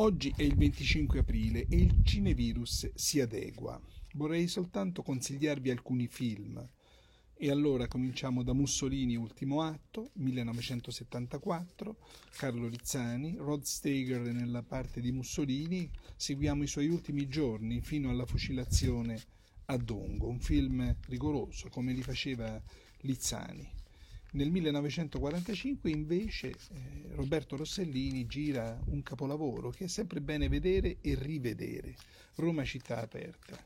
Oggi è il 25 aprile e il cinevirus si adegua. Vorrei soltanto consigliarvi alcuni film. E allora cominciamo da Mussolini Ultimo atto, 1974, Carlo Rizzani, Rod Steiger nella parte di Mussolini, seguiamo i suoi ultimi giorni fino alla fucilazione a Dongo, un film rigoroso come li faceva Lizzani. Nel 1945 invece eh, Roberto Rossellini gira un capolavoro che è sempre bene vedere e rivedere, Roma città aperta.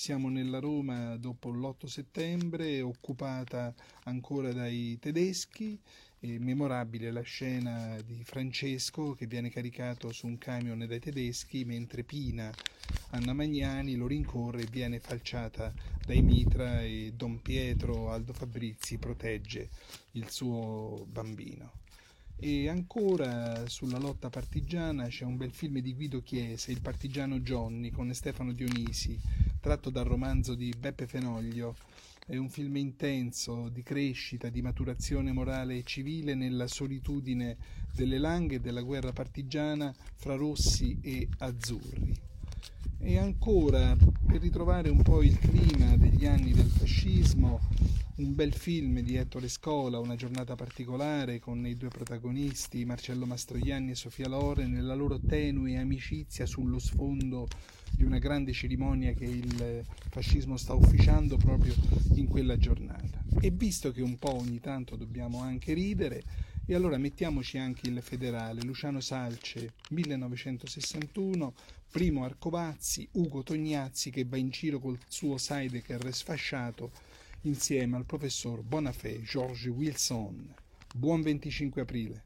Siamo nella Roma dopo l'8 settembre, occupata ancora dai tedeschi, è memorabile la scena di Francesco che viene caricato su un camion dai tedeschi mentre Pina, Anna Magnani, lo rincorre e viene falciata dai Mitra e Don Pietro Aldo Fabrizi protegge il suo bambino. E ancora sulla lotta partigiana c'è un bel film di Guido Chiesa, Il partigiano Johnny, con Stefano Dionisi, tratto dal romanzo di Beppe Fenoglio è un film intenso di crescita, di maturazione morale e civile nella solitudine delle langhe della guerra partigiana fra rossi e azzurri. E ancora, per ritrovare un po' il clima degli anni del fascismo, un bel film di Ettore Scola, Una giornata particolare, con i due protagonisti, Marcello Mastroianni e Sofia Loren, nella loro tenue amicizia sullo sfondo di una grande cerimonia che il fascismo sta ufficiando proprio in quella giornata. E visto che un po' ogni tanto dobbiamo anche ridere, e allora mettiamoci anche il federale, Luciano Salce, 1961, Primo Arcovazzi, Ugo Tognazzi che va in giro col suo Sidecar sfasciato insieme al professor Bonafè George Wilson. Buon 25 aprile.